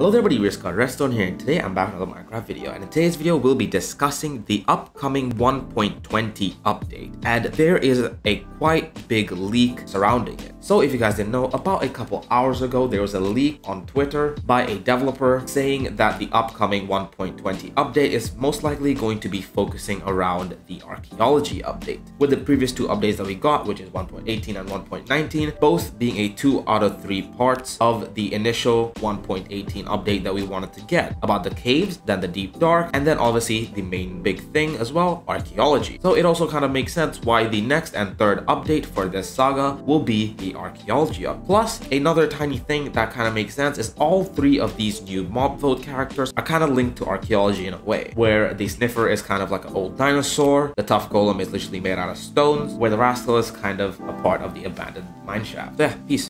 Hello there everybody, we're Redstone here and today I'm back with another Minecraft video and in today's video we'll be discussing the upcoming 1.20 update and there is a quite big leak surrounding it. So if you guys didn't know, about a couple hours ago there was a leak on Twitter by a developer saying that the upcoming 1.20 update is most likely going to be focusing around the archaeology update. With the previous two updates that we got, which is 1.18 and 1.19, both being a 2 out of 3 parts of the initial 1.18 update that we wanted to get about the caves, then the deep dark, and then obviously the main big thing as well, archaeology. So it also kind of makes sense why the next and third update for this saga will be the archaeology up. Plus, another tiny thing that kind of makes sense is all three of these new mob vote characters are kind of linked to archaeology in a way, where the sniffer is kind of like an old dinosaur, the tuff golem is literally made out of stones, where the rascal is kind of a part of the abandoned mineshaft. So yeah, peace.